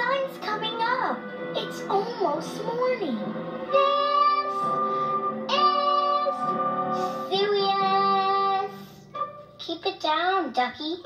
sun's coming up. It's almost morning. This is Serious! Keep it down, Ducky.